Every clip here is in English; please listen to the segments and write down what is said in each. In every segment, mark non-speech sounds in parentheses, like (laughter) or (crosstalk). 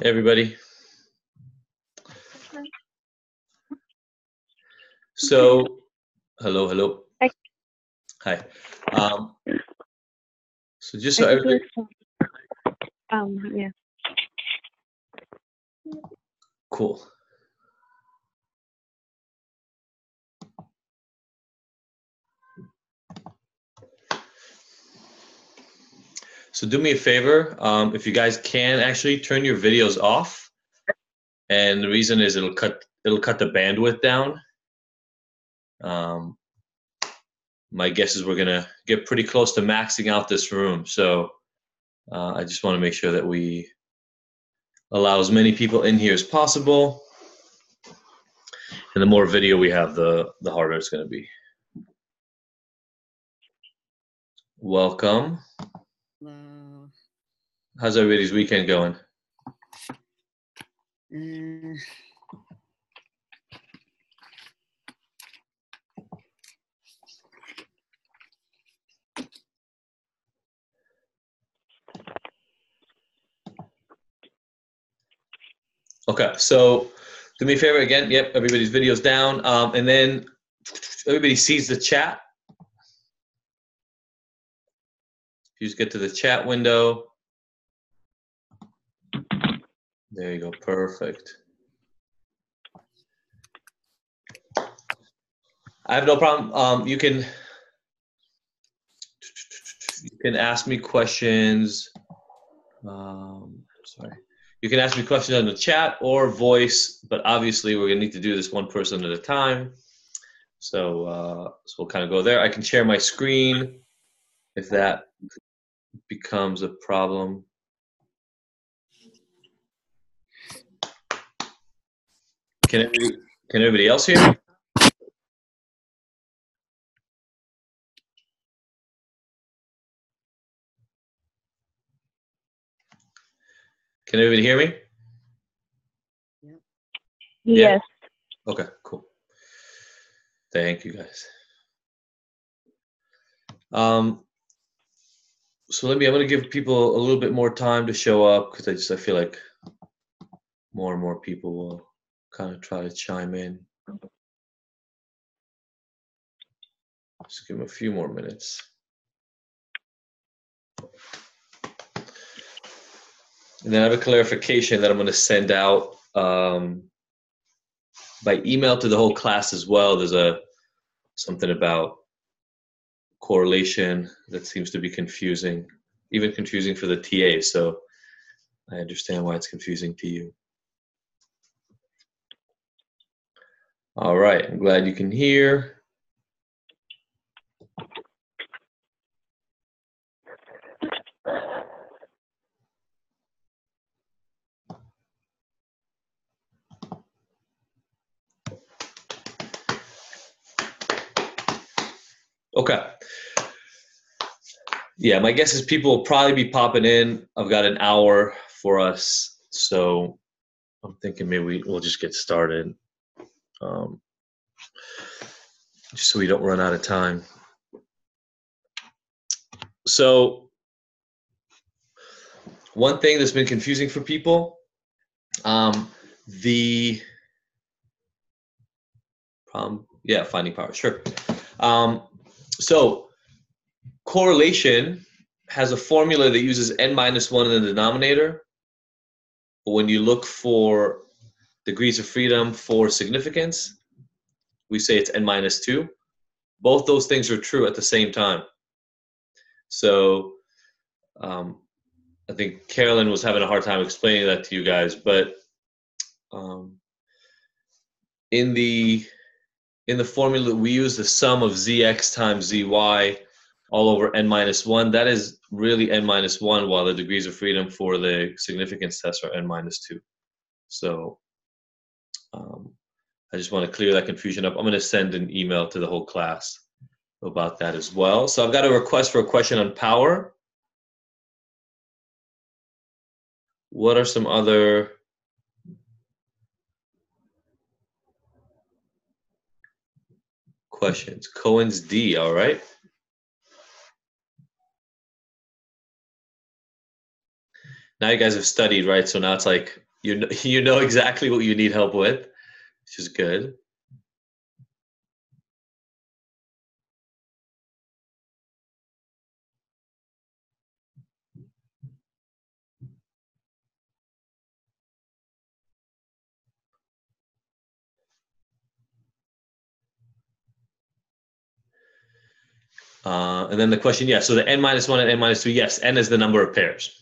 Everybody. So, hello, hello. Hi. Hi. Um, so just so everybody, Um, yeah. cool. So do me a favor, um, if you guys can actually turn your videos off, and the reason is it'll cut it'll cut the bandwidth down. Um, my guess is we're gonna get pretty close to maxing out this room, so uh, I just want to make sure that we allow as many people in here as possible. And the more video we have, the the harder it's gonna be. Welcome. How's everybody's weekend going? Uh, Okay, so do me a favor again. Yep, everybody's video's down, um, and then everybody sees the chat. You just get to the chat window. There you go. Perfect. I have no problem. Um, you can you can ask me questions. Um, sorry. You can ask me questions in the chat or voice, but obviously we're gonna need to do this one person at a time. So, uh, so we'll kind of go there. I can share my screen if that becomes a problem. Can everybody, can everybody else hear me? Can everybody hear me? Yeah. Yes. Okay, cool. Thank you guys. Um, so let me, I'm gonna give people a little bit more time to show up because I just, I feel like more and more people will kind of try to chime in. Just give them a few more minutes. And then I have a clarification that I'm gonna send out um, by email to the whole class as well. There's a something about correlation that seems to be confusing, even confusing for the TA. So I understand why it's confusing to you. All right, I'm glad you can hear. Okay. Yeah, my guess is people will probably be popping in. I've got an hour for us, so I'm thinking maybe we, we'll just get started, um, just so we don't run out of time. So, one thing that's been confusing for people, um, the problem, yeah, finding power, sure. Um, so correlation has a formula that uses n minus 1 in the denominator. But when you look for degrees of freedom for significance, we say it's n minus 2. Both those things are true at the same time. So um, I think Carolyn was having a hard time explaining that to you guys, but um, in the in the formula we use the sum of zx times zy all over n minus 1 that is really n minus 1 while the degrees of freedom for the significance test are n minus 2 so um, i just want to clear that confusion up. I'm going to send an email to the whole class about that as well. So i've got a request for a question on power. What are some other questions. Cohen's D, all right. Now you guys have studied, right? So now it's like you know, (laughs) you know exactly what you need help with, which is good. Uh, and then the question, yeah, so the n minus 1 and n minus 2, yes, n is the number of pairs.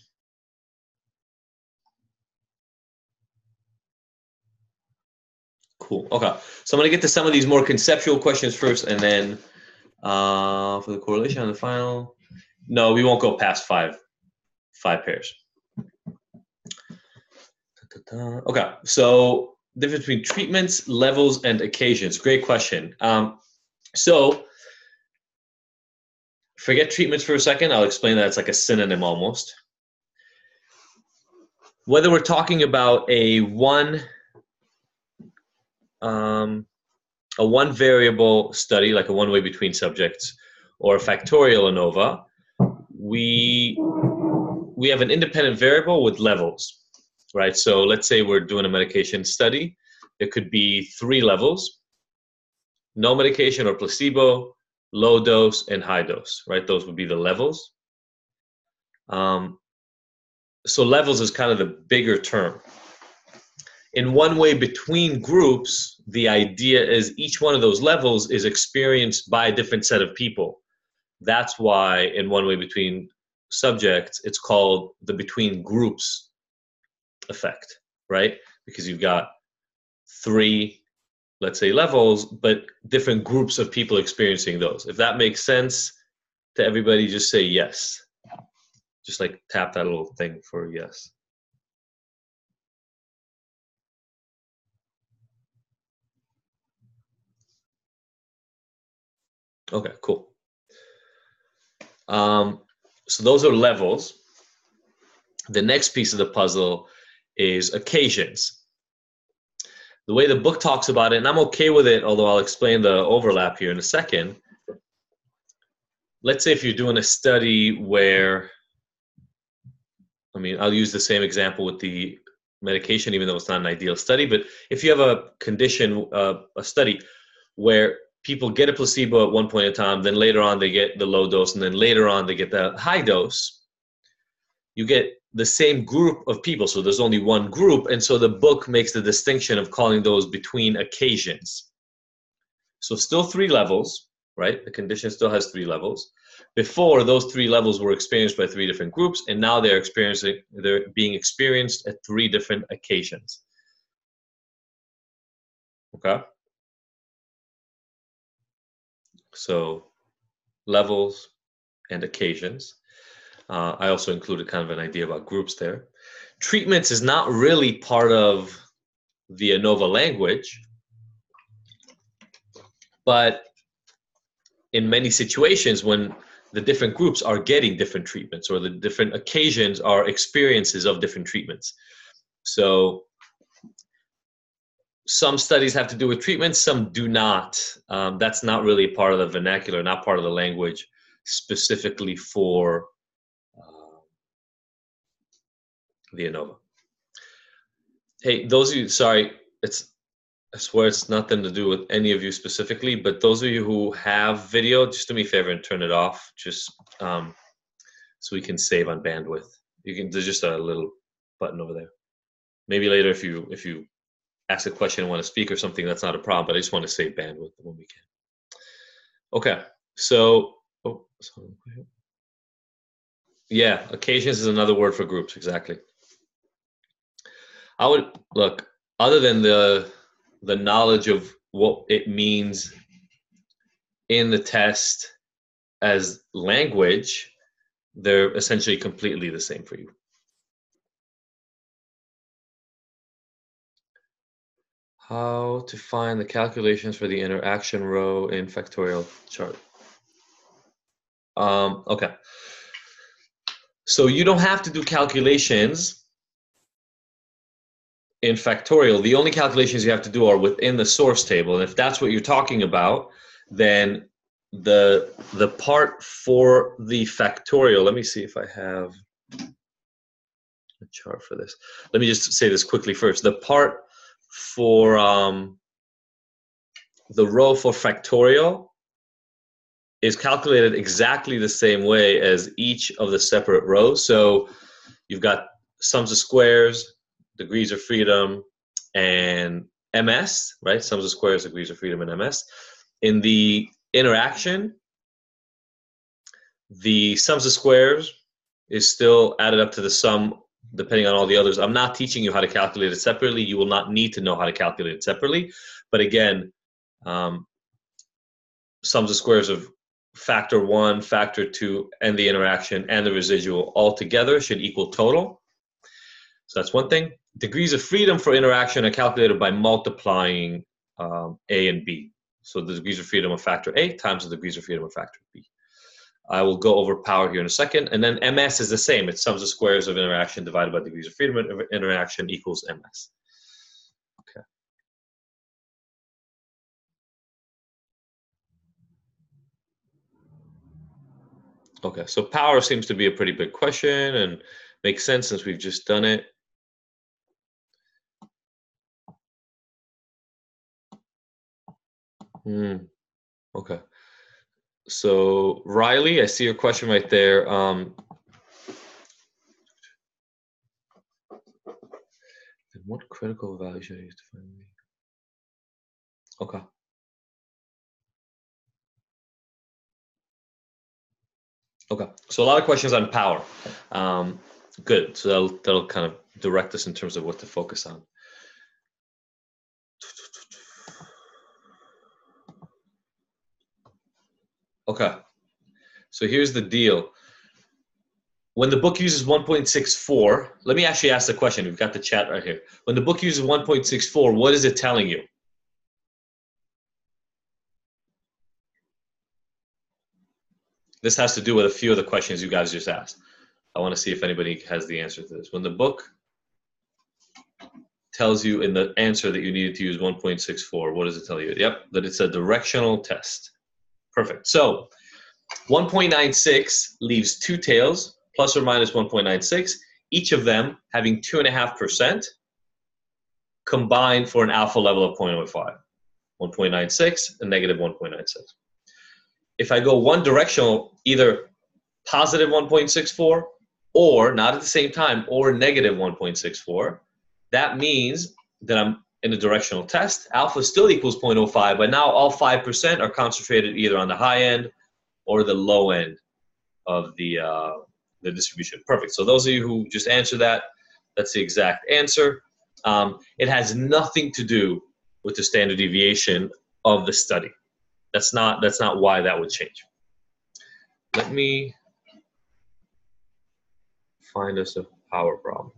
Cool. Okay. So I'm going to get to some of these more conceptual questions first, and then uh, for the correlation on the final. No, we won't go past five, five pairs. Okay. So difference between treatments, levels, and occasions. Great question. Um, so forget treatments for a second. I'll explain that it's like a synonym almost. Whether we're talking about a one um, a one variable study, like a one way between subjects, or a factorial ANOVA, we we have an independent variable with levels, right? So let's say we're doing a medication study. There could be three levels: no medication or placebo, low dose, and high dose, right? Those would be the levels. Um, so levels is kind of the bigger term in one way between groups the idea is each one of those levels is experienced by a different set of people. That's why in one way between subjects it's called the between groups effect right? Because you've got three let's say levels but different groups of people experiencing those. If that makes sense to everybody just say yes. Just like tap that little thing for yes Okay, cool. Um, so those are levels. The next piece of the puzzle is occasions. The way the book talks about it, and I'm okay with it, although I'll explain the overlap here in a second. Let's say if you're doing a study where, I mean, I'll use the same example with the medication, even though it's not an ideal study, but if you have a condition, uh, a study where people get a placebo at one point in time, then later on they get the low dose, and then later on they get the high dose. You get the same group of people, so there's only one group, and so the book makes the distinction of calling those between occasions. So still three levels, right? The condition still has three levels. Before those three levels were experienced by three different groups, and now they're experiencing they're being experienced at three different occasions. Okay. So levels and occasions. Uh, I also included kind of an idea about groups there. Treatments is not really part of the ANOVA language, but in many situations when the different groups are getting different treatments or the different occasions are experiences of different treatments. So some studies have to do with treatment, some do not. Um, that's not really part of the vernacular, not part of the language specifically for uh, the ANOVA. Hey, those of you, sorry, it's I swear it's nothing to do with any of you specifically, but those of you who have video, just do me a favor and turn it off, just um, so we can save on bandwidth. You can there's just a little button over there. Maybe later if you if you ask a question and want to speak or something, that's not a problem. But I just want to save bandwidth when we can. Okay, so oh, yeah, occasions is another word for groups. Exactly. I would look other than the the knowledge of what it means in the test as language, they're essentially completely the same for you. How to find the calculations for the interaction row in factorial chart. Um, okay. So you don't have to do calculations in factorial. The only calculations you have to do are within the source table. And if that's what you're talking about, then the the part for the factorial, let me see if I have a chart for this. Let me just say this quickly first. The part for um, the row for factorial is calculated exactly the same way as each of the separate rows. So you've got sums of squares, degrees of freedom, and MS, right? Sums of squares, degrees of freedom, and MS. In the interaction, the sums of squares is still added up to the sum depending on all the others. I'm not teaching you how to calculate it separately. You will not need to know how to calculate it separately. But again, um, sums of squares of factor one, factor two, and the interaction and the residual all together should equal total. So that's one thing. Degrees of freedom for interaction are calculated by multiplying um, A and B. So the degrees of freedom of factor A times the degrees of freedom of factor B. I will go over power here in a second. And then MS is the same. It sums the squares of interaction divided by degrees of freedom of interaction equals MS. Okay. Okay, so power seems to be a pretty big question and makes sense since we've just done it. Hmm. Okay. So Riley, I see your question right there. Um, what critical value should I use to find me? Okay. Okay, so a lot of questions on power. Um, good, so that'll, that'll kind of direct us in terms of what to focus on. Okay, so here's the deal. When the book uses 1.64, let me actually ask the question. We've got the chat right here. When the book uses 1.64, what is it telling you? This has to do with a few of the questions you guys just asked. I want to see if anybody has the answer to this. When the book tells you in the answer that you needed to use 1.64, what does it tell you? Yep, that it's a directional test. Perfect. So 1.96 leaves two tails, plus or minus 1.96, each of them having 2.5% combined for an alpha level of 0.05. 1.96 and negative 1.96 if I go one directional, either positive 1.64 or not at the same time or negative 1.64, that means that I'm in a directional test. Alpha still equals 0.05, but now all 5% are concentrated either on the high end or the low end of the, uh, the distribution. Perfect. So those of you who just answered that, that's the exact answer. Um, it has nothing to do with the standard deviation of the study. That's not that's not why that would change. Let me find us a power problem.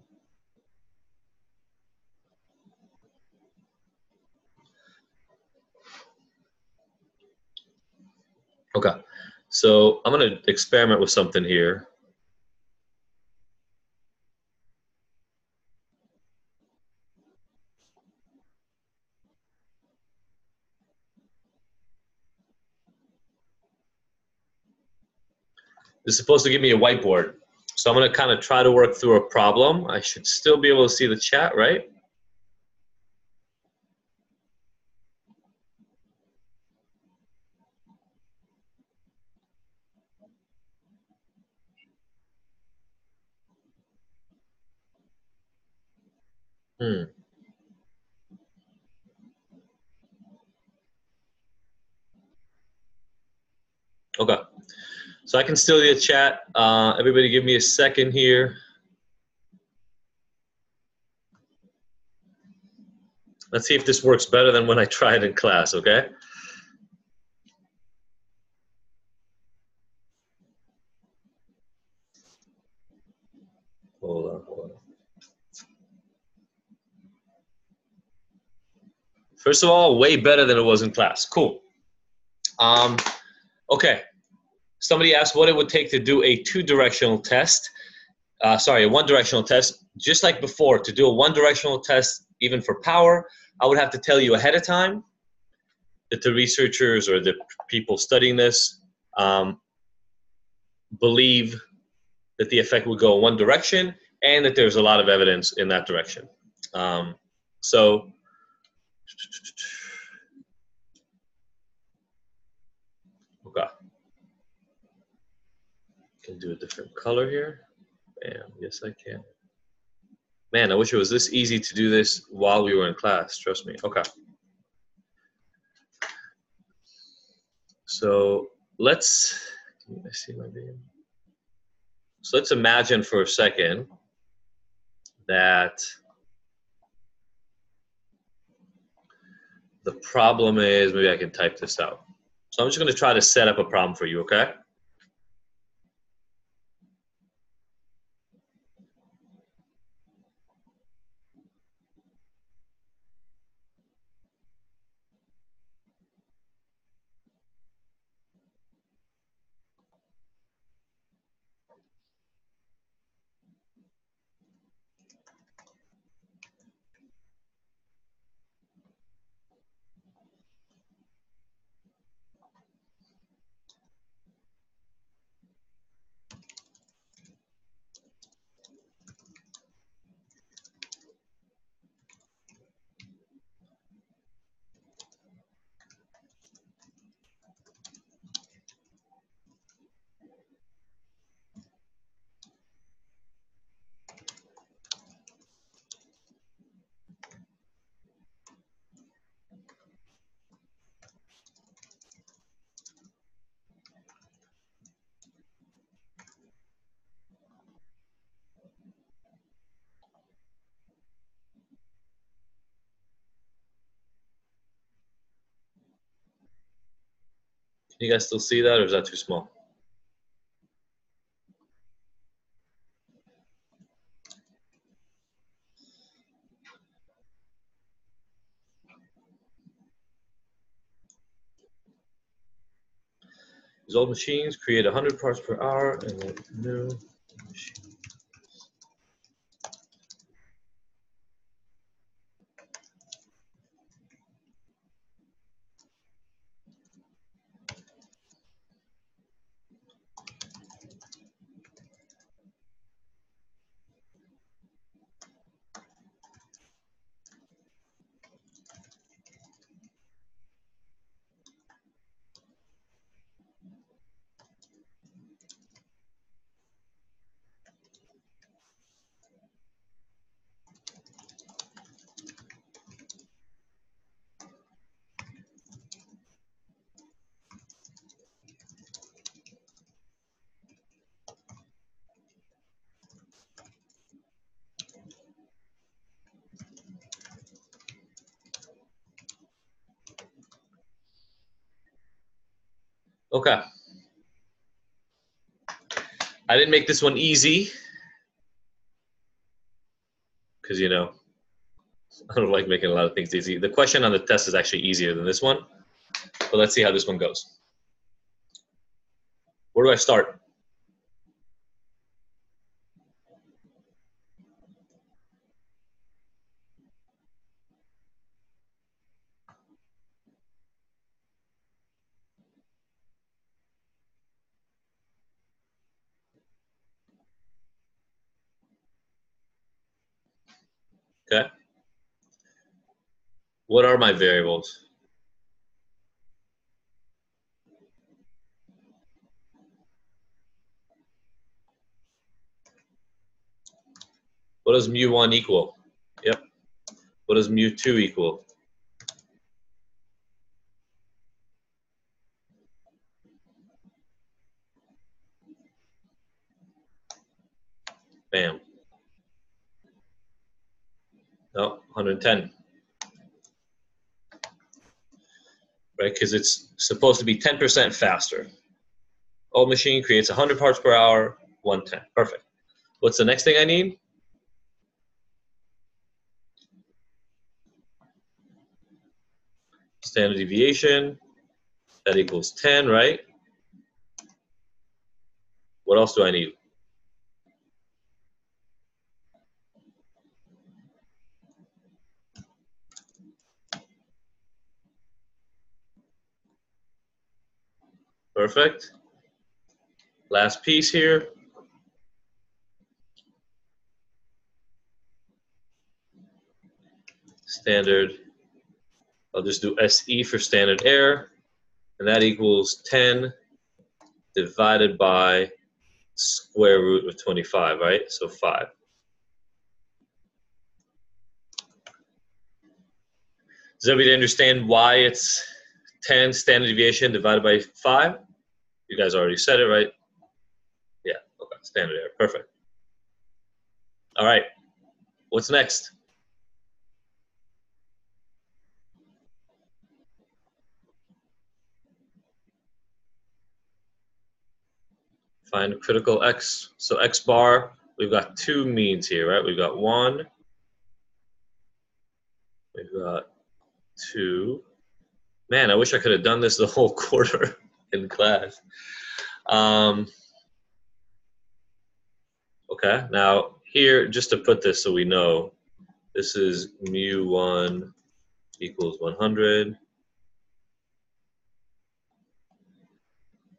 Okay, so I'm gonna experiment with something here. This is supposed to give me a whiteboard. So I'm going to kind of try to work through a problem. I should still be able to see the chat, right? Hmm. Okay. So I can still do get chat. Uh, everybody give me a second here. Let's see if this works better than when I tried in class, okay? Hold on, hold on. First of all, way better than it was in class. Cool. Um, okay, somebody asked what it would take to do a two-directional test. Uh, sorry, a one-directional test. Just like before, to do a one-directional test, even for power, I would have to tell you ahead of time that the researchers or the people studying this um, believe that the effect would go in one direction and that there's a lot of evidence in that direction. Um, so, okay. Can do a different color here. Bam. Yes, I can. Man, I wish it was this easy to do this while we were in class. Trust me. Okay. So let's. I see my video? So let's imagine for a second that the problem is maybe I can type this out. So I'm just going to try to set up a problem for you, okay? You guys still see that or is that too small? These old machines create 100 parts per hour and new machine. Okay. I didn't make this one easy because, you know, (laughs) I don't like making a lot of things easy. The question on the test is actually easier than this one, but let's see how this one goes. Where do I start? Okay. What are my variables? What does mu one equal? Yep. What does mu two equal? Bam. No, 110. Right, because it's supposed to be 10% faster. Old machine creates 100 parts per hour, 110. Perfect. What's the next thing I need? Standard deviation, that equals 10, right? What else do I need? Perfect. Last piece here. Standard, I'll just do SE for standard error, and that equals 10 divided by square root of 25, right? So 5. Does everybody understand why it's 10 standard deviation divided by 5? You guys already said it, right? Yeah, okay, standard error, perfect. All right, what's next? Find critical x. So x bar, we've got two means here, right? We've got one, we've got two. Man, I wish I could have done this the whole (laughs) quarter in class. Um, okay, now here, just to put this so we know, this is mu1 equals 100.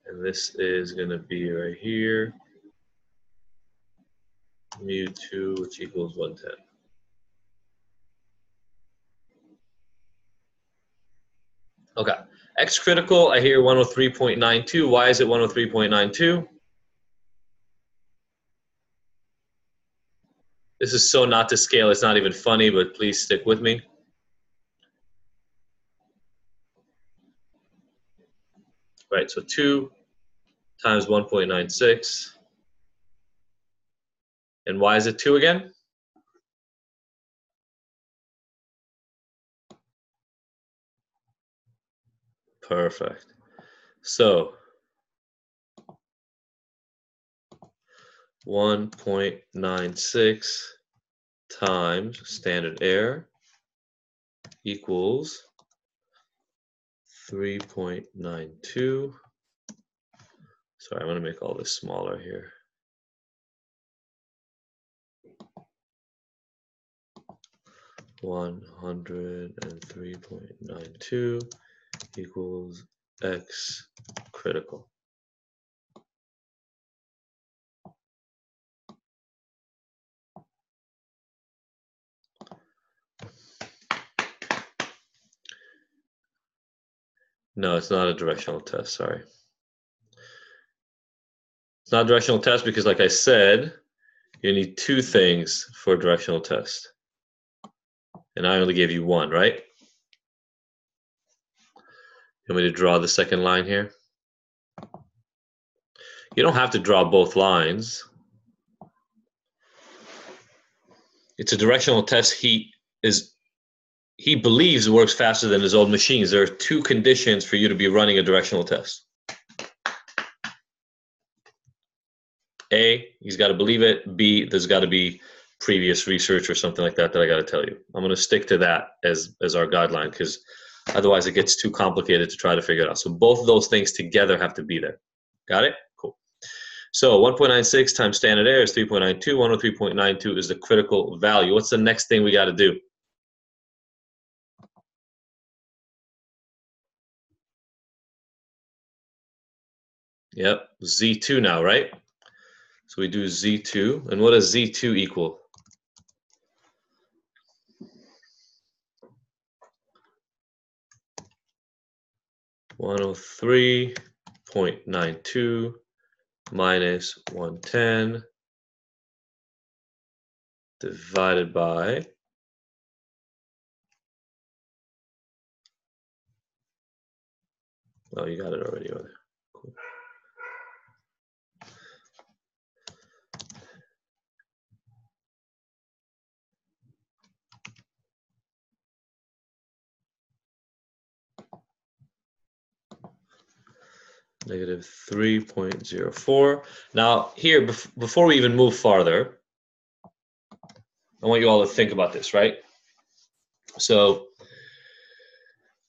And this is going to be right here, mu2, which equals 110. Okay, X critical, I hear 103.92. Why is it 103.92? This is so not to scale, it's not even funny, but please stick with me. Right, so 2 times 1.96. And why is it 2 again? Perfect. So 1.96 times standard error equals 3.92. Sorry, I'm going to make all this smaller here. One hundred and three point nine two equals x critical. No, it's not a directional test, sorry. It's not a directional test because like I said, you need two things for a directional test. And I only gave you one, right? You want me to draw the second line here? You don't have to draw both lines. It's a directional test he is he believes it works faster than his old machines. There are two conditions for you to be running a directional test. A, he's got to believe it. B, there's got to be previous research or something like that that I got to tell you. I'm going to stick to that as as our guideline because otherwise it gets too complicated to try to figure it out. So both of those things together have to be there. Got it? Cool. So 1.96 times standard error is 3.92. 103.92 is the critical value. What's the next thing we got to do? Yep, Z2 now, right? So we do Z2. And what does Z2 equal? One hundred three point nine two minus one ten divided by Oh, you got it already. Cool. Negative 3.04. Now here, bef before we even move farther, I want you all to think about this, right? So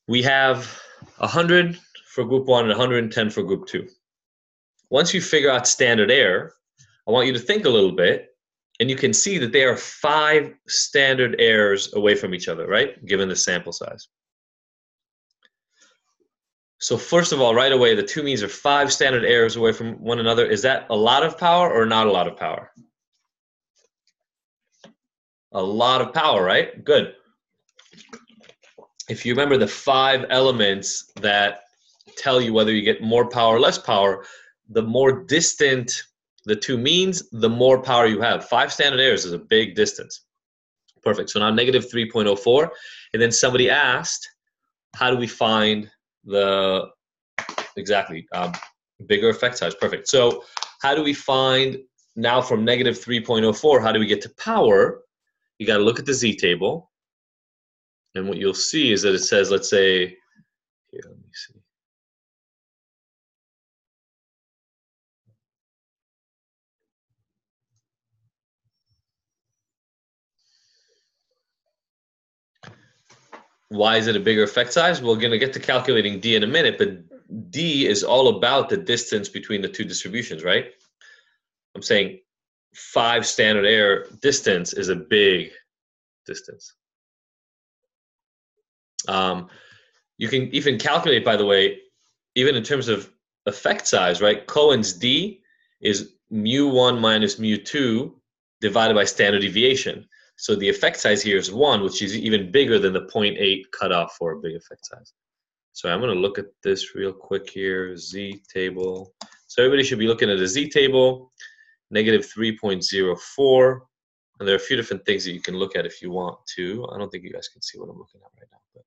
we have 100 for group one and 110 for group two. Once you figure out standard error, I want you to think a little bit and you can see that they are five standard errors away from each other, right? Given the sample size. So first of all, right away, the two means are five standard errors away from one another. Is that a lot of power or not a lot of power? A lot of power, right? Good. if you remember the five elements that tell you whether you get more power or less power, the more distant the two means, the more power you have. Five standard errors is a big distance. Perfect. So now negative 3.04. And then somebody asked, how do we find the, exactly, um, bigger effect size? Perfect. So how do we find now from negative 3.04, how do we get to power? You got to look at the z table. And what you'll see is that it says, let's say, here, let me see. Why is it a bigger effect size? We're going to get to calculating D in a minute, but D is all about the distance between the two distributions, right? I'm saying five standard error distance is a big distance. Um, you can even calculate, by the way, even in terms of effect size, right? Cohen's D is mu one minus mu two divided by standard deviation. So the effect size here is one, which is even bigger than the 0.8 cutoff for a big effect size. So I'm going to look at this real quick here, Z table. So everybody should be looking at a Z table, negative 3.04. And there are a few different things that you can look at if you want to. I don't think you guys can see what I'm looking at right now. But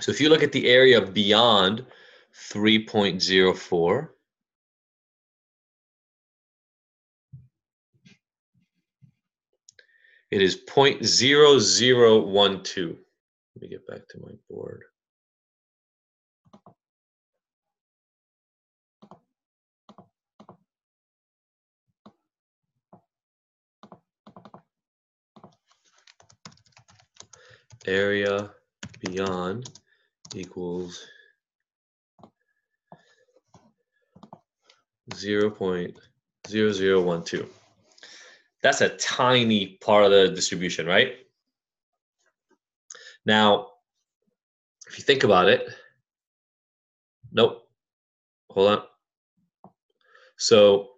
So if you look at the area beyond 3.04, it is 0.0012. Let me get back to my board. Area beyond equals 0.0012. That's a tiny part of the distribution, right? Now, if you think about it, nope, hold on. So,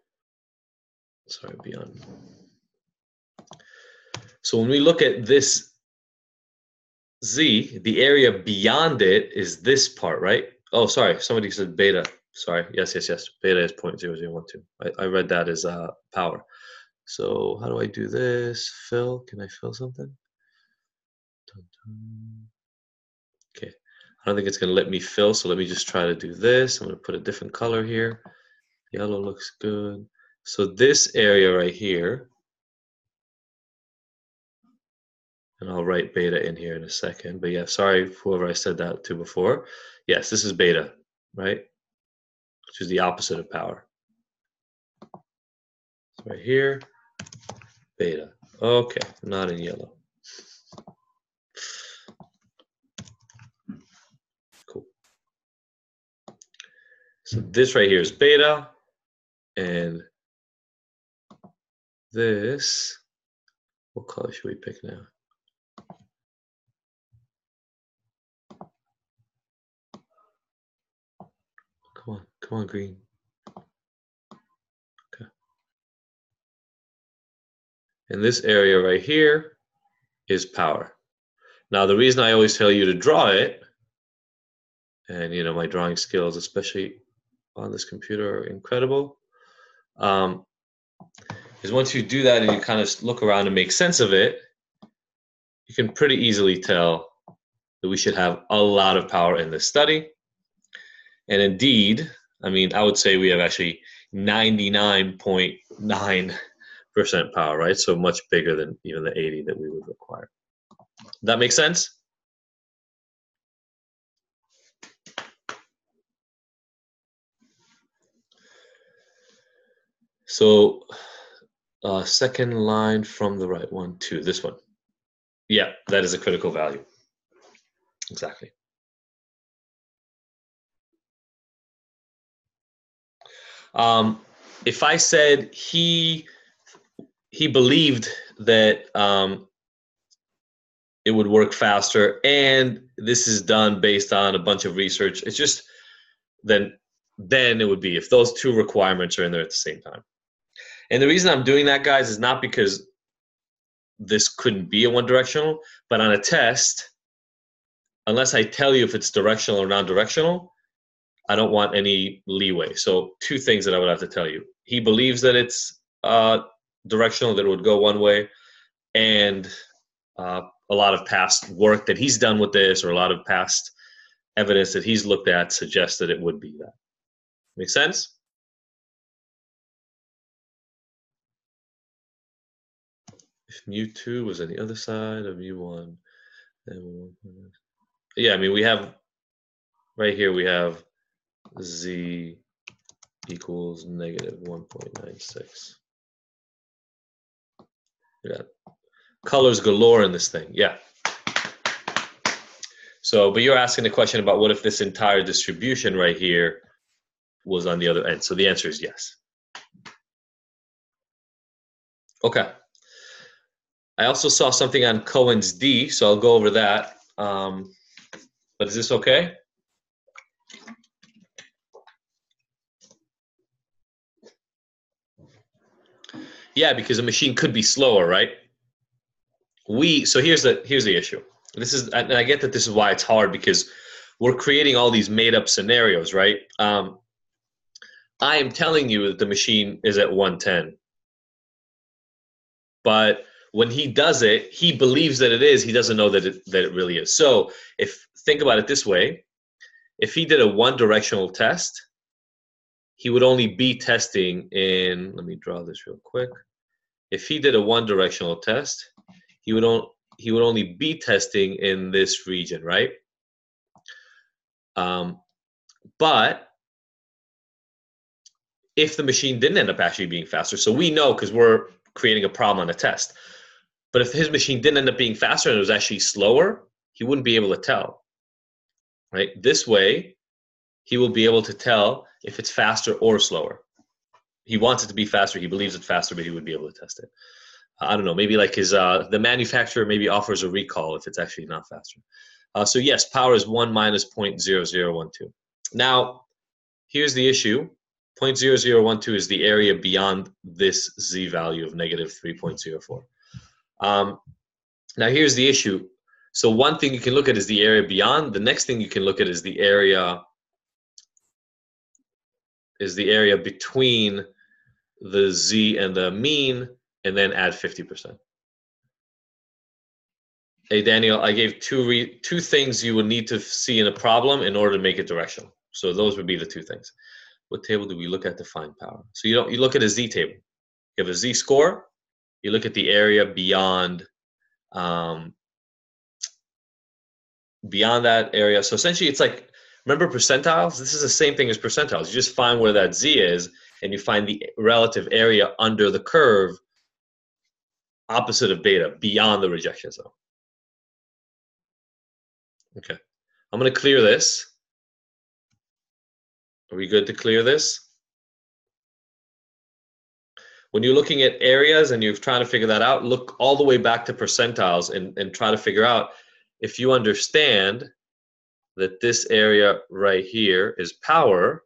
sorry, beyond. So when we look at this Z, the area beyond it is this part, right? Oh, sorry, somebody said beta. Sorry, yes, yes, yes. Beta is 0.0012. I, I read that as uh, power. So how do I do this? Fill, can I fill something? Okay, I don't think it's gonna let me fill, so let me just try to do this. I'm gonna put a different color here. Yellow looks good. So this area right here and I'll write beta in here in a second. But yeah, sorry whoever I said that to before. Yes, this is beta, right? Which is the opposite of power. So right here, beta. Okay, not in yellow. Cool. So this right here is beta, and this, what color should we pick now? Come on, green. Okay. And this area right here is power. Now, the reason I always tell you to draw it, and you know, my drawing skills, especially on this computer, are incredible, um, is once you do that and you kind of look around and make sense of it, you can pretty easily tell that we should have a lot of power in this study. And indeed, I mean, I would say we have actually 99.9% power, right? So much bigger than even the 80 that we would require. That makes sense? So uh, second line from the right one to this one. Yeah, that is a critical value. Exactly. Um, if I said he he believed that um, it would work faster, and this is done based on a bunch of research, it's just then then it would be if those two requirements are in there at the same time. And the reason I'm doing that, guys, is not because this couldn't be a one directional, but on a test, unless I tell you if it's directional or non directional, I don't want any leeway. So, two things that I would have to tell you. He believes that it's uh, directional, that it would go one way, and uh, a lot of past work that he's done with this, or a lot of past evidence that he's looked at suggests that it would be that. Make sense? If mu2 was on the other side of mu1, then yeah, I mean, we have right here, we have z equals negative 1.96. Yeah. colors galore in this thing. Yeah. So, but you're asking the question about what if this entire distribution right here was on the other end? So the answer is yes. Okay. I also saw something on Cohen's D, so I'll go over that. Um, but is this okay? Yeah, because a machine could be slower, right? We so here's the here's the issue. This is and I get that this is why it's hard because we're creating all these made up scenarios, right? Um, I am telling you that the machine is at 110, but when he does it, he believes that it is. He doesn't know that it that it really is. So if think about it this way, if he did a one directional test, he would only be testing in. Let me draw this real quick. If he did a one directional test, he would on, he would only be testing in this region, right? Um, but if the machine didn't end up actually being faster, so we know because we're creating a problem on a test. But if his machine didn't end up being faster and it was actually slower, he wouldn't be able to tell. Right? This way, he will be able to tell if it's faster or slower. He wants it to be faster. He believes it's faster, but he would be able to test it. I don't know, maybe like his uh, the manufacturer maybe offers a recall if it's actually not faster. Uh, so yes, power is one minus 0.0012. Now, here's the issue. 0.0012 is the area beyond this z value of negative 3.04. Um, now here's the issue. So one thing you can look at is the area beyond. The next thing you can look at is the area is the area between the z and the mean and then add 50%. Hey, Daniel, I gave two, re- two things you would need to see in a problem in order to make it directional. So those would be the two things. What table do we look at to find power? So you don't you look at a z table. You have a z score. You look at the area beyond um, beyond that area. So essentially, it's like remember percentiles. This is the same thing as percentiles. You just find where that z is, and you find the relative area under the curve opposite of beta beyond the rejection zone. Okay, I'm going to clear this. Are we good to clear this? When you're looking at areas and you're trying to figure that out, look all the way back to percentiles and, and try to figure out if you understand that this area right here is power,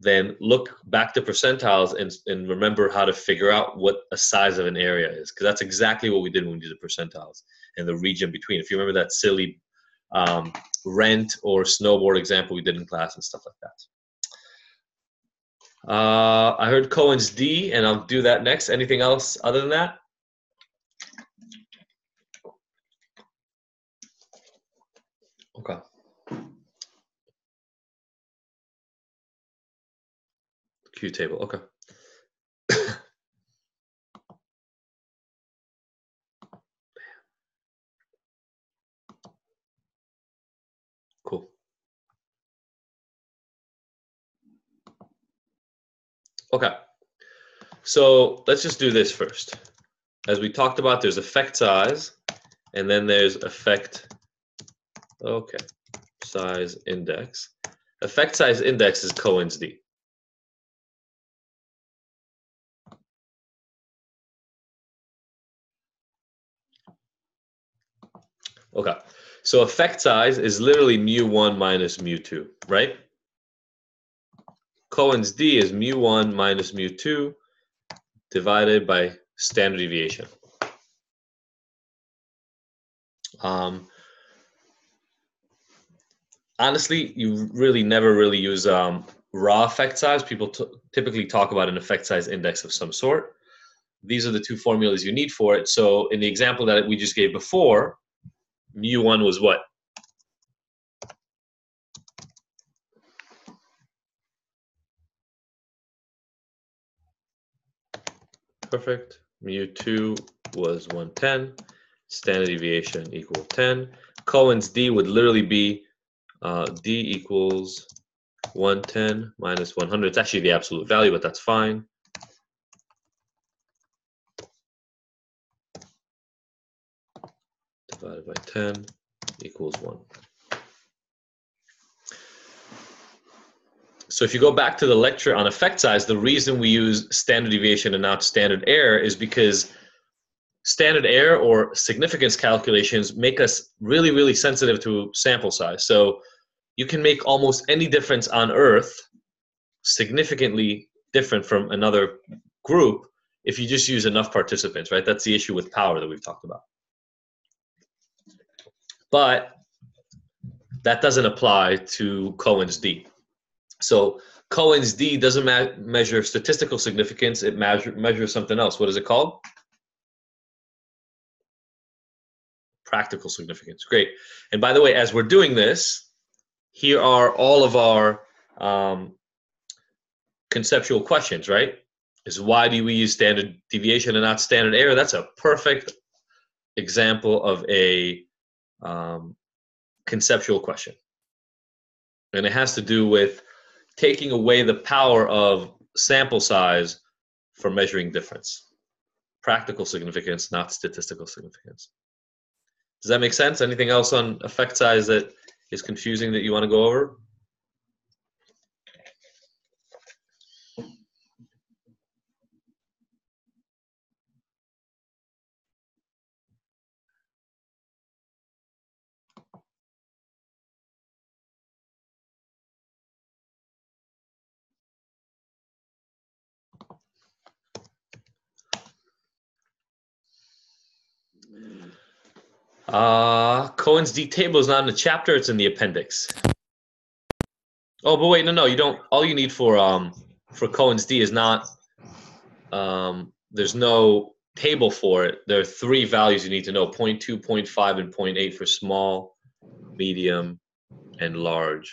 then look back to percentiles and, and remember how to figure out what a size of an area is. Because that's exactly what we did when we did the percentiles and the region between. If you remember that silly um, rent or snowboard example we did in class and stuff like that. Uh, I heard Cohen's D, and I'll do that next. Anything else other than that? Okay. Q table, okay. (coughs) cool. Okay. So let's just do this first. As we talked about, there's effect size, and then there's effect, okay, size index. Effect size index is Cohen's D. Okay, so effect size is literally mu1 minus mu2, right? Cohen's d is mu1 minus mu2 divided by standard deviation. Um, honestly, you really never really use um, raw effect size. People typically talk about an effect size index of some sort. These are the two formulas you need for it. So in the example that we just gave before, mu1 was what? Perfect. Mu2 was 110. Standard deviation equal 10. Cohen's d would literally be uh, d equals 110 minus 100. It's actually the absolute value, but that's fine. Divided by 10 equals 1. So if you go back to the lecture on effect size, the reason we use standard deviation and not standard error is because standard error or significance calculations make us really, really sensitive to sample size. So you can make almost any difference on Earth significantly different from another group if you just use enough participants, right? That's the issue with power that we've talked about. But that doesn't apply to Cohen's D. So Cohen's D doesn't measure statistical significance, it measure, measures something else. What is it called? Practical significance. Great. And by the way, as we're doing this, here are all of our um, conceptual questions, right? Is why do we use standard deviation and not standard error? That's a perfect example of a um, conceptual question. And it has to do with taking away the power of sample size for measuring difference. Practical significance, not statistical significance. Does that make sense? Anything else on effect size that is confusing that you want to go over? Uh, Cohen's D table is not in the chapter; it's in the appendix. Oh, but wait, no, no, you don't. All you need for um for Cohen's D is not um. There's no table for it. There are three values you need to know: 0.2, 0.5, and 0.8 for small, medium, and large.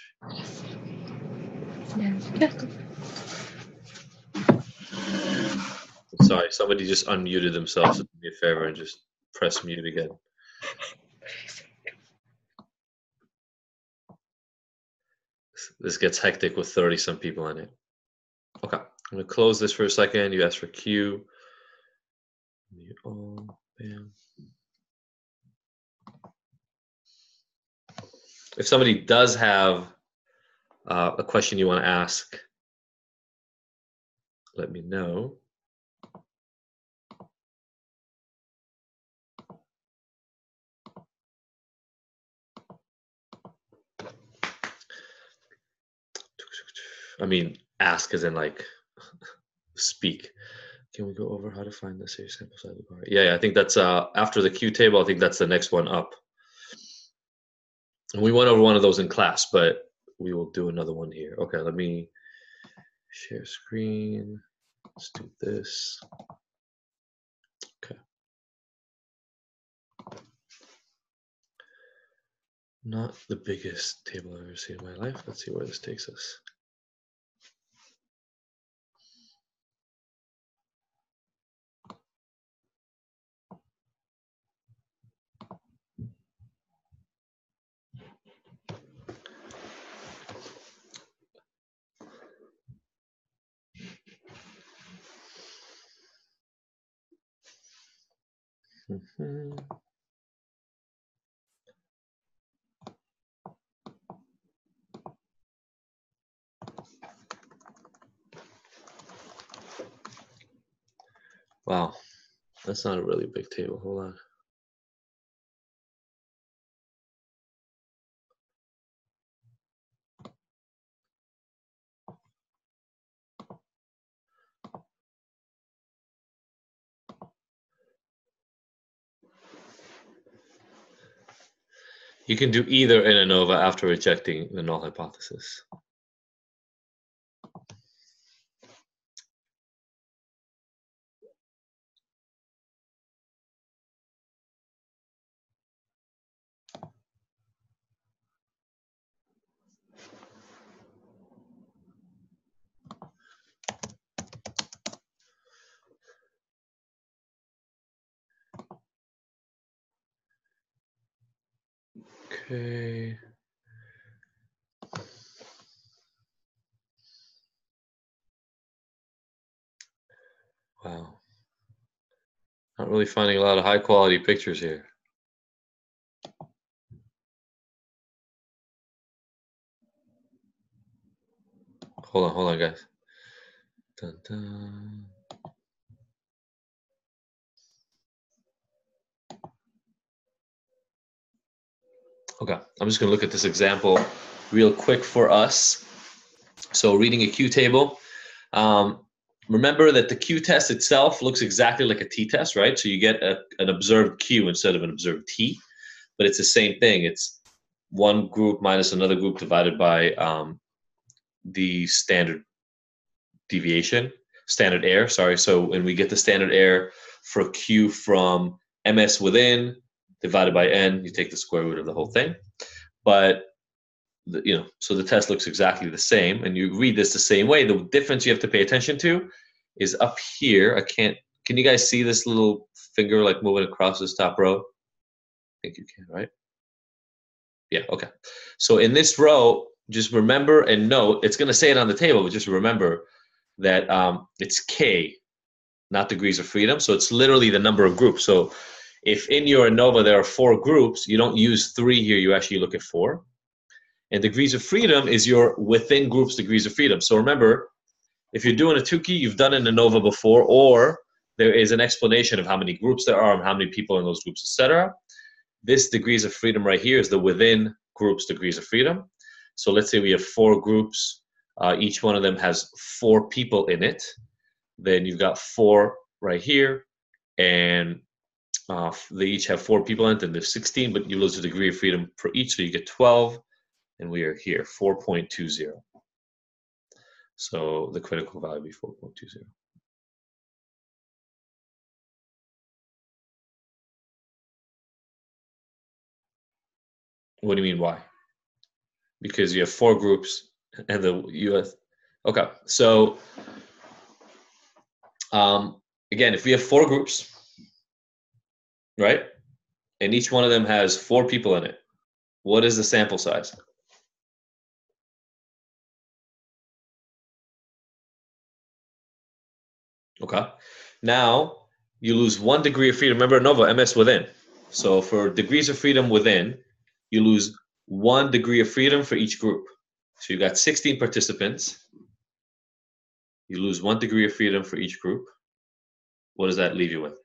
Sorry, somebody just unmuted themselves. Do me a favor and just press mute again. (laughs) This gets hectic with 30 some people in it. Okay, I'm gonna close this for a second. You asked for Q. If somebody does have uh, a question you want to ask, let me know. I mean, ask as in like (laughs) speak. Can we go over how to find the safe sample size of bar? Yeah, yeah, I think that's uh, after the Q table. I think that's the next one up. And we went over one of those in class, but we will do another one here. Okay, let me share screen. Let's do this. Okay. Not the biggest table I've ever seen in my life. Let's see where this takes us. Mm-hmm. Wow, that's not a really big table. Hold on. You can do either in ANOVA after rejecting the null hypothesis. Okay. Wow. Not really finding a lot of high quality pictures here. Hold on, hold on, guys. Dun, dun. Okay, I'm just gonna look at this example real quick for us. So reading a Q table. Um, remember that the Q test itself looks exactly like a T test, right? So you get a, an observed Q instead of an observed T, but it's the same thing. It's one group minus another group divided by um, the standard deviation, standard error, sorry. So when we get the standard error for Q from MS within divided by n, you take the square root of the whole thing. But the, you know, so the test looks exactly the same, and you read this the same way. The difference you have to pay attention to is up here. I can't. Can you guys see this little finger like moving across this top row? I think you can, right? Yeah. Okay. So in this row, just remember and note. It's going to say it on the table, but just remember that um, it's k, not degrees of freedom. So it's literally the number of groups. So if in your ANOVA there are four groups, you don't use three here, you actually look at four. And degrees of freedom is your within groups degrees of freedom. So remember, if you're doing a Tukey, you've done an ANOVA before, or there is an explanation of how many groups there are and how many people in those groups, etc. This degrees of freedom right here is the within groups degrees of freedom. So let's say we have four groups, uh, each one of them has four people in it. Then you've got four right here, and uh, they each have four people in it, there's 16, but you lose a degree of freedom for each, so you get 12, and we are here, 4.20. So the critical value be 4.20. What do you mean why? Because you have four groups and the US. Okay, so um, again, if we have four groups, right? And each one of them has four people in it. What is the sample size? Okay. Now you lose one degree of freedom. Remember, ANOVA, MS within. So for degrees of freedom within, you lose one degree of freedom for each group. So you got 16 participants. You lose one degree of freedom for each group. What does that leave you with?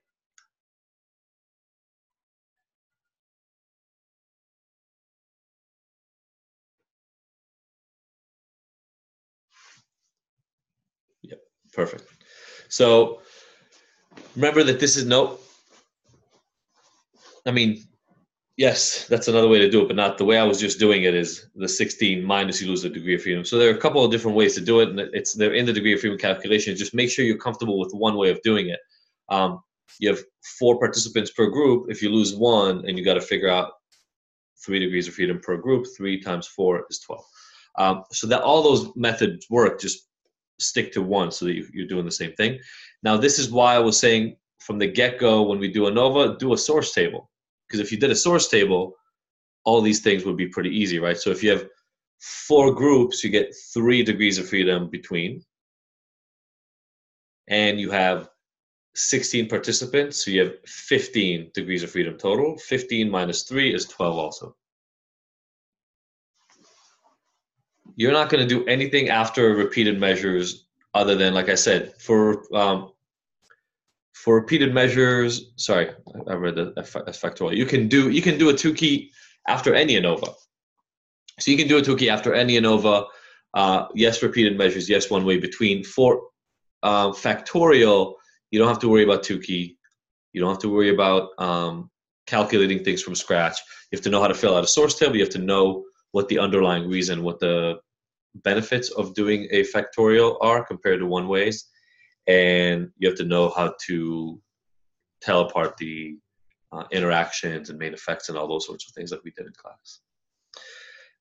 Perfect. So remember that this is no, I mean, yes, that's another way to do it, but not the way I was just doing it is the 16 minus you lose a degree of freedom. So there are a couple of different ways to do it, and it's they're in the degree of freedom calculation. Just make sure you're comfortable with one way of doing it. Um, you have four participants per group. If you lose one, and you got to figure out three degrees of freedom per group, three times four is 12. Um, so that all those methods work. Just stick to one so that you, you're doing the same thing. Now, this is why I was saying from the get go when we do ANOVA, do a source table. Because if you did a source table, all these things would be pretty easy, right? So if you have four groups, you get three degrees of freedom between. And you have 16 participants, so you have 15 degrees of freedom total. 15 minus 3 is 12 also. You're not going to do anything after repeated measures other than, like I said, for um, for repeated measures. Sorry, I read the factorial. You can do you can do a Tukey after any ANOVA. So you can do a Tukey after any ANOVA. Uh, yes, repeated measures. Yes, one way between. For uh, factorial, you don't have to worry about Tukey. You don't have to worry about um, calculating things from scratch. You have to know how to fill out a source table. You have to know what the underlying reason, what the benefits of doing a factorial are compared to one ways, and you have to know how to tell apart the uh, interactions and main effects and all those sorts of things that we did in class.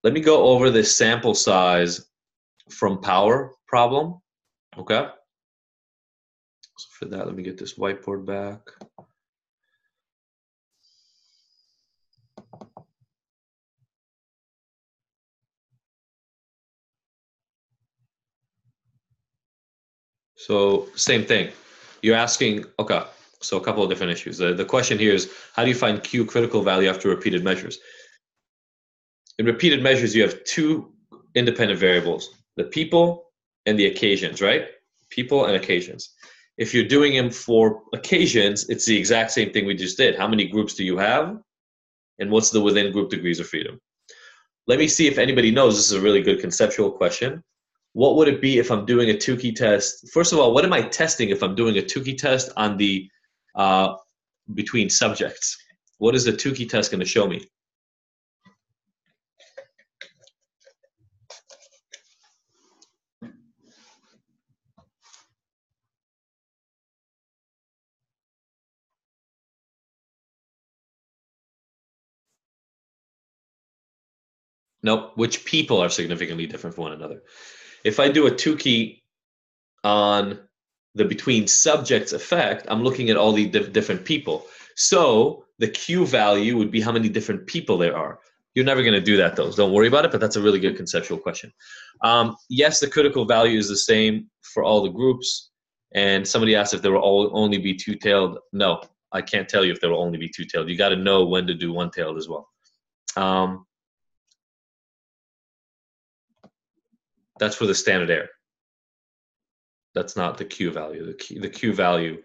Let me go over this sample size from power problem. Okay. So for that, let me get this whiteboard back. So same thing. You're asking, okay, so a couple of different issues. The, the question here is, how do you find Q critical value after repeated measures? In repeated measures, you have two independent variables, the people and the occasions, right? People and occasions. If you're doing them for occasions, it's the exact same thing we just did. How many groups do you have? And what's the within group degrees of freedom? Let me see if anybody knows. This is a really good conceptual question what would it be if I'm doing a Tukey test? First of all, what am I testing if I'm doing a Tukey test on the uh, between subjects? What is the Tukey test going to show me? Nope. Which people are significantly different from one another? If I do a Tukey on the between subjects effect, I'm looking at all the different people. So the Q value would be how many different people there are. You're never going to do that, though. Don't worry about it, but that's a really good conceptual question. Um, yes, the critical value is the same for all the groups. And somebody asked if there will all, only be two-tailed. No, I can't tell you if there will only be two-tailed. You got to know when to do one-tailed as well. Um, That's for the standard error. That's not the Q value. The Q, the Q value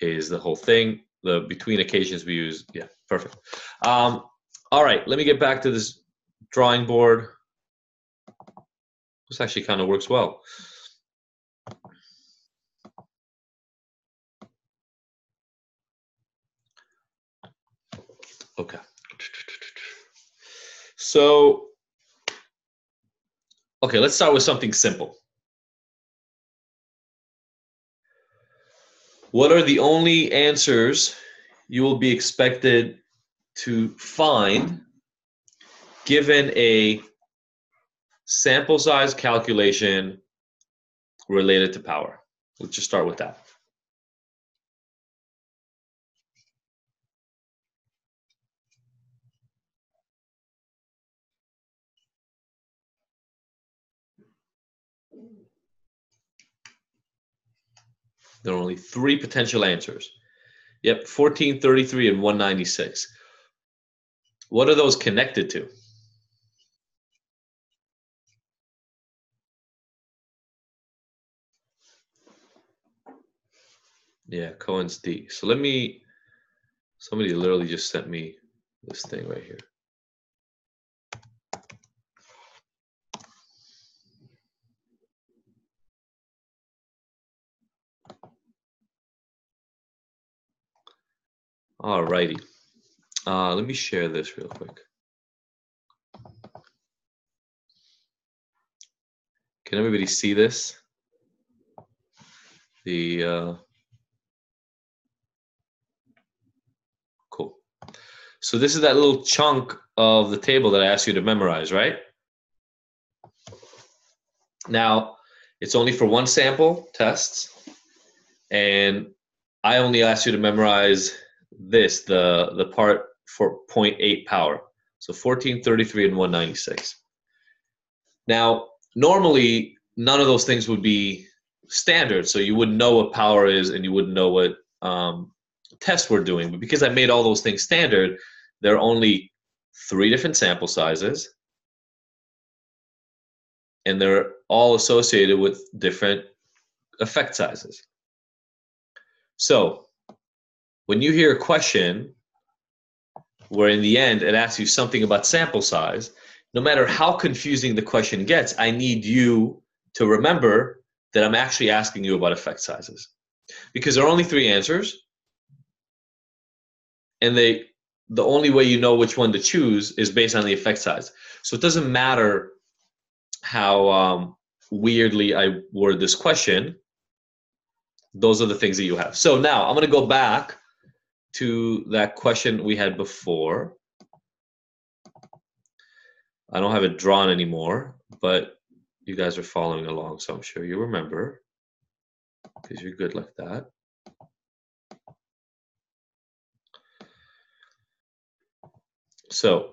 is the whole thing. The between occasions we use, yeah, perfect. Um, all right, let me get back to this drawing board. This actually kind of works well. Okay. So Okay, let's start with something simple. What are the only answers you will be expected to find given a sample size calculation related to power? Let's just start with that. There are only three potential answers. Yep, 1433 and 196. What are those connected to? Yeah, Cohen's D. So let me, somebody literally just sent me this thing right here. All righty. Uh, let me share this real quick. Can everybody see this? The uh, cool. So this is that little chunk of the table that I asked you to memorize, right? Now, it's only for one sample tests, and I only asked you to memorize this, the, the part for 0.8 power. So 1433 and 196. Now, normally, none of those things would be standard. So you wouldn't know what power is and you wouldn't know what um, tests we're doing. But because I made all those things standard, there are only three different sample sizes. And they're all associated with different effect sizes. So when you hear a question where in the end it asks you something about sample size, no matter how confusing the question gets, I need you to remember that I'm actually asking you about effect sizes. Because there are only three answers, and they the only way you know which one to choose is based on the effect size. So it doesn't matter how um, weirdly I word this question. Those are the things that you have. So now I'm going to go back to that question we had before. I don't have it drawn anymore, but you guys are following along, so I'm sure you remember because you're good like that. So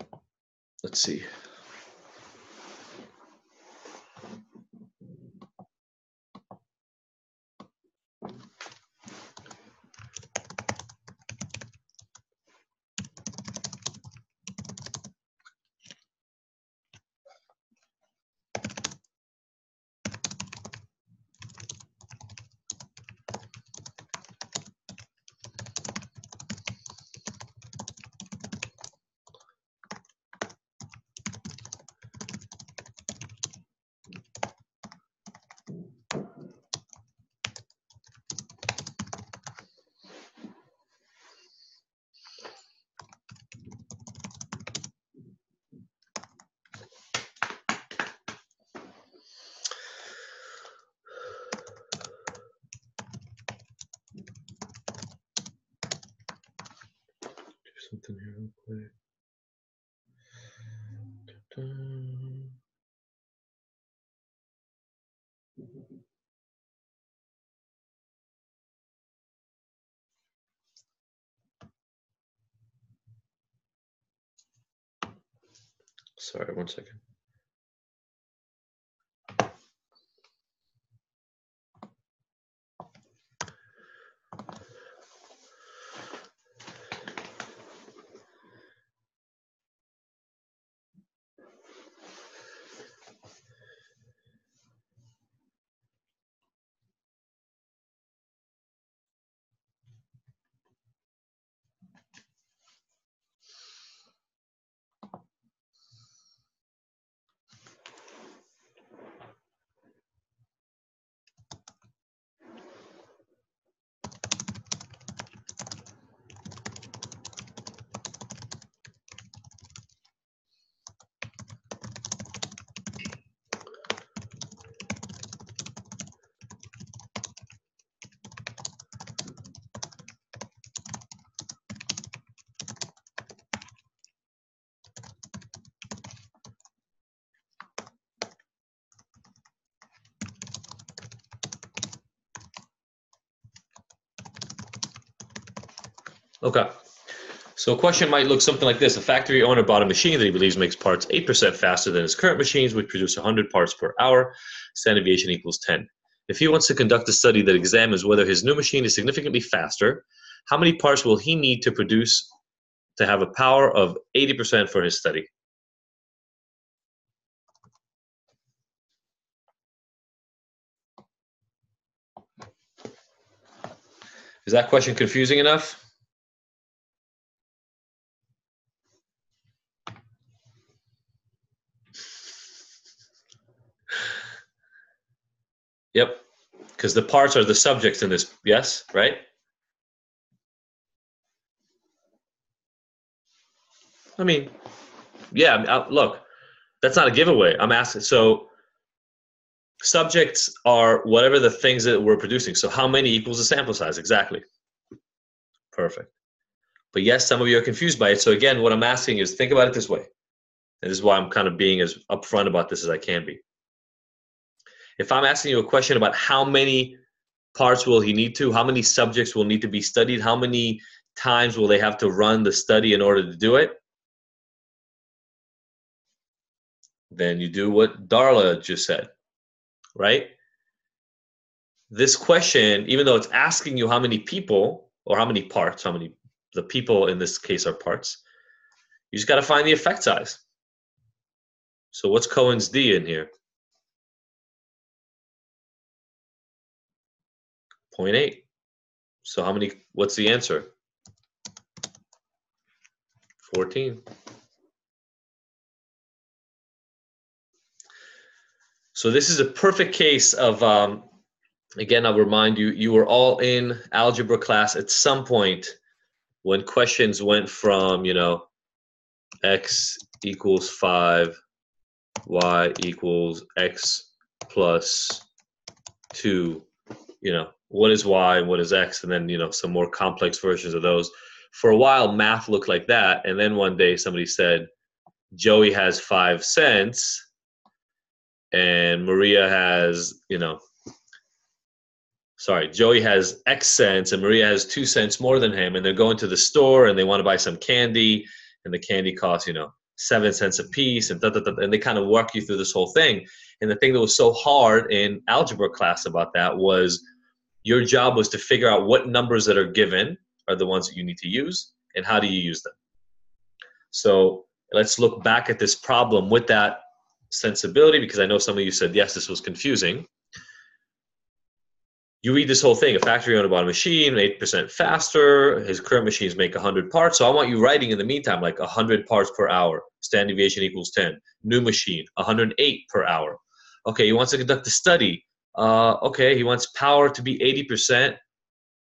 let's see. Sorry, one second. Okay. So a question might look something like this. A factory owner bought a machine that he believes makes parts 8% faster than his current machines, which produce 100 parts per hour. Standard deviation equals 10. If he wants to conduct a study that examines whether his new machine is significantly faster, how many parts will he need to produce to have a power of 80% for his study? Is that question confusing enough? Yep, because the parts are the subjects in this. Yes, right? I mean, yeah. I- look, that's not a giveaway. I'm asking. So, subjects are whatever the things that we're producing. So, how many equals the sample size? Exactly. Perfect. But yes, some of you are confused by it. So again, what I'm asking is think about it this way. And this is why I'm kind of being as upfront about this as I can be if I'm asking you a question about how many parts will he need to, how many subjects will need to be studied, how many times will they have to run the study in order to do it, then you do what Darla just said, right? This question, even though it's asking you how many people or how many parts, how many the people in this case are parts, you just got to find the effect size. So what's Cohen's D in here? 0.8. So how many, what's the answer? 14. So this is a perfect case of, um, again, I'll remind you, you were all in algebra class at some point when questions went from you know x equals 5 y equals x plus 2 you know what is y and what is x and then you know some more complex versions of those for a while math looked like that and then one day somebody said joey has 5 cents and maria has you know sorry, Joey has X cents and Maria has two cents more than him, and they're going to the store and they want to buy some candy, and the candy costs, you know, seven cents a piece, and da, da, da, and they kind of walk you through this whole thing. And the thing that was so hard in algebra class about that was your job was to figure out what numbers that are given are the ones that you need to use, and how do you use them. So let's look back at this problem with that sensibility, because I know some of you said, yes, this was confusing. You read this whole thing a factory owner bought a machine 8% faster his current machines make 100 parts so i want you writing in the meantime like 100 parts per hour. Standard deviation equals 10 new machine 108 per hour. Okay he wants to conduct a study uh, okay he wants power to be 80%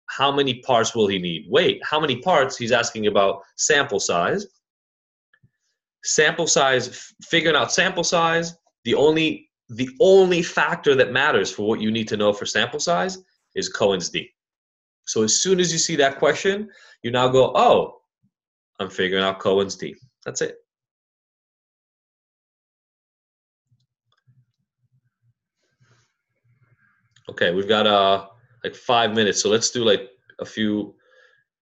how many parts will he need wait how many parts he's asking about sample size sample size figuring out sample size the only the only factor that matters for what you need to know for sample size is Cohen's D. So as soon as you see that question, you now go, oh, I'm figuring out Cohen's D. That's it. Okay, we've got uh like five minutes, so let's do like a few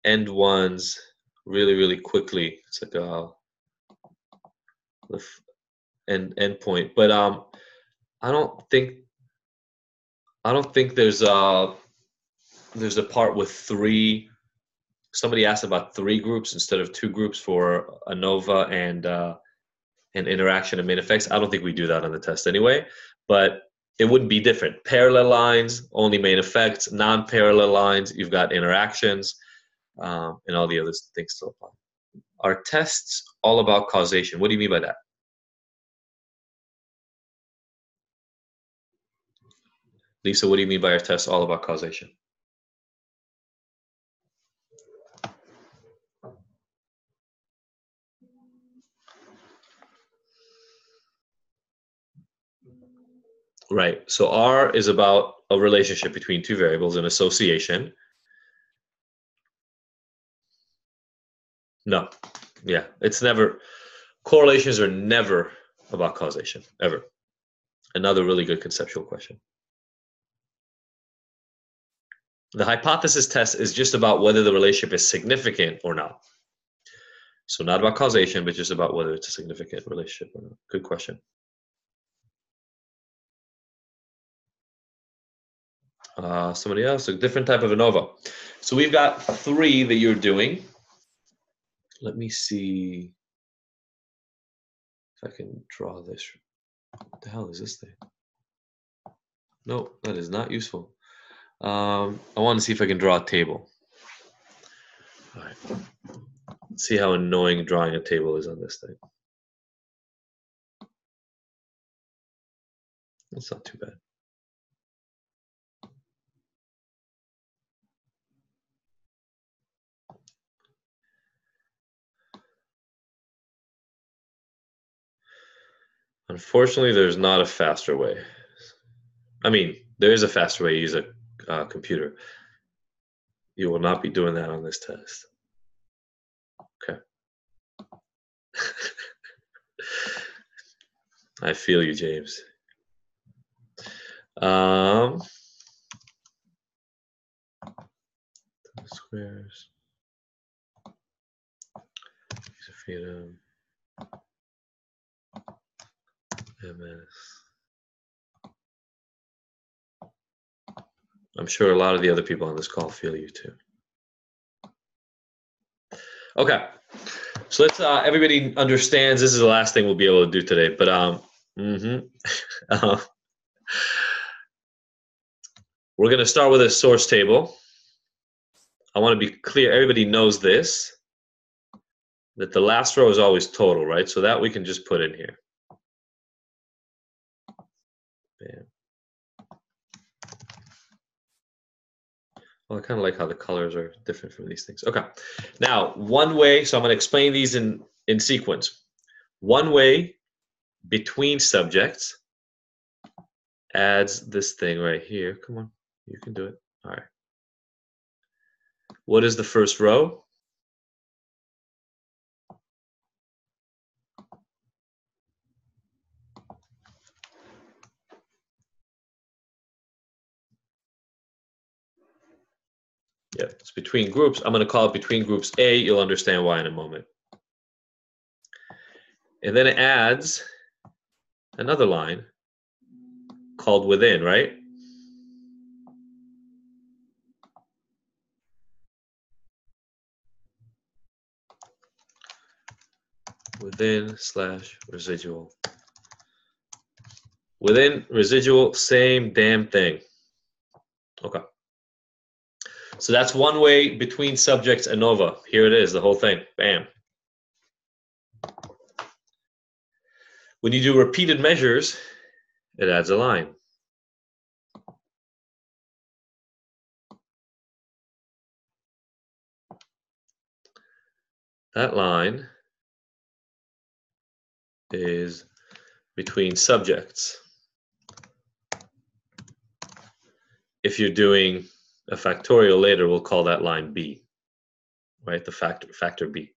end ones really, really quickly. It's like a end end point, but um, I don't think I don't think there's a there's a part with three. Somebody asked about three groups instead of two groups for ANOVA and uh, and interaction and main effects. I don't think we do that on the test anyway, but it wouldn't be different. Parallel lines, only main effects. Non-parallel lines, you've got interactions, um, and all the other things still apply. R tests all about causation? What do you mean by that? Lisa, what do you mean by our tests all about causation? Right. So R is about a relationship between two variables, an association. No. Yeah. It's never, correlations are never about causation, ever. Another really good conceptual question. The hypothesis test is just about whether the relationship is significant or not. So not about causation, but just about whether it's a significant relationship or not. Good question. Uh, somebody else, a different type of ANOVA. So we've got three that you're doing. Let me see if I can draw this. What the hell is this thing? No, that is not useful. Um, I want to see if I can draw a table. All right. Let's see how annoying drawing a table is on this thing. That's not too bad. Unfortunately, there's not a faster way. I mean, there is a faster way to use a uh, computer. You will not be doing that on this test. Okay. (laughs) I feel you, James. Um, squares. freedom. MS. I'm sure a lot of the other people on this call feel you too. Okay, so let's. Uh, everybody understands this is the last thing we'll be able to do today, but um, mm-hmm. (laughs) uh, we're going to start with a source table. I want to be clear. Everybody knows this. That the last row is always total, right? So that we can just put in here. Well, I kind of like how the colors are different from these things. Okay. Now, one way, so I'm going to explain these in, in sequence. One way between subjects adds this thing right here. Come on, you can do it. All right. What is the first row? Yeah, it's between groups. I'm going to call it between groups A. You'll understand why in a moment. And then it adds another line called within, right? Within slash residual. Within residual, same damn thing. Okay. So that's one way between subjects ANOVA. Here it is, the whole thing. Bam. When you do repeated measures, it adds a line. That line is between subjects. If you're doing a factorial later, we'll call that line B, right? The factor, factor B.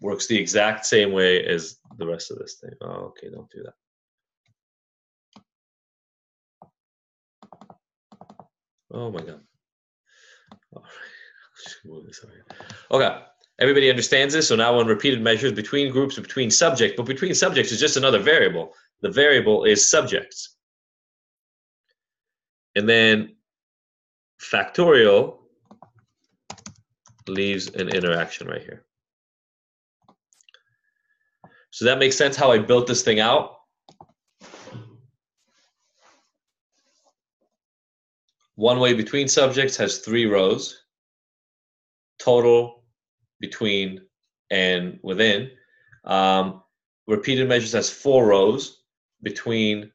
Works the exact same way as the rest of this thing. Oh, okay, don't do that. Oh my God. All right. Okay, everybody understands this. So now on repeated measures between groups, between subject, but between subjects is just another variable. The variable is subjects. And then factorial leaves an interaction right here. So that makes sense how I built this thing out. One way between subjects has three rows. Total, between, and within. Um, repeated measures has four rows between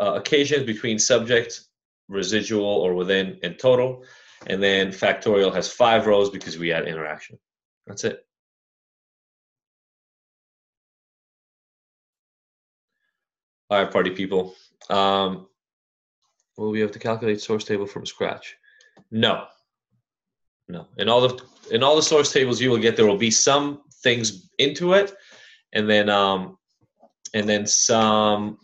uh, occasions, between subjects, residual or within and total. And then factorial has five rows because we add interaction. That's it. All right, party people. Um, will we have to calculate source table from scratch? No. No. In all the in all the source tables you will get, there will be some things into it, and then um, and then some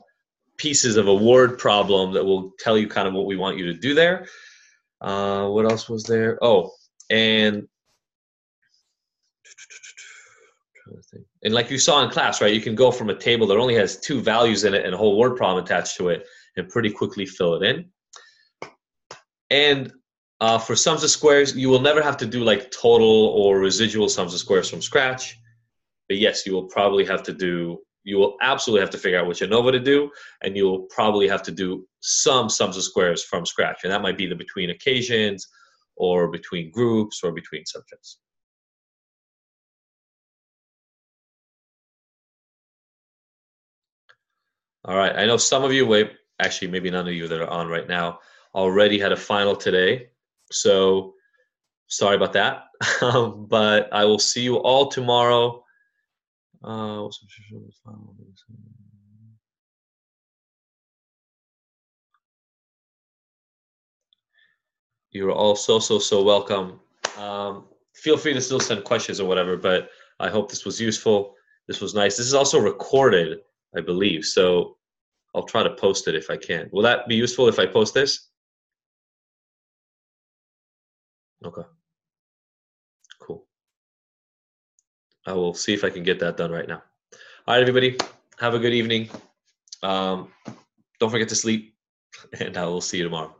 pieces of a word problem that will tell you kind of what we want you to do there. Uh, what else was there? Oh, and and like you saw in class, right? You can go from a table that only has two values in it and a whole word problem attached to it, and pretty quickly fill it in. And uh, for sums of squares, you will never have to do like total or residual sums of squares from scratch. But yes, you will probably have to do you will absolutely have to figure out what you know ANOVA to do, and you'll probably have to do some sums of squares from scratch. And that might be the between occasions, or between groups, or between subjects. All right, I know some of you, wait, actually maybe none of you that are on right now, already had a final today. So sorry about that. (laughs) Um, but I will see you all tomorrow uh, You're all so, so, so welcome. Um, feel free to still send questions or whatever, but I hope this was useful. This was nice. This is also recorded, I believe, so I'll try to post it if I can. Will that be useful if I post this? Okay. I will see if I can get that done right now. All right, everybody, have a good evening. Um, don't forget to sleep, (laughs) and I will see you tomorrow.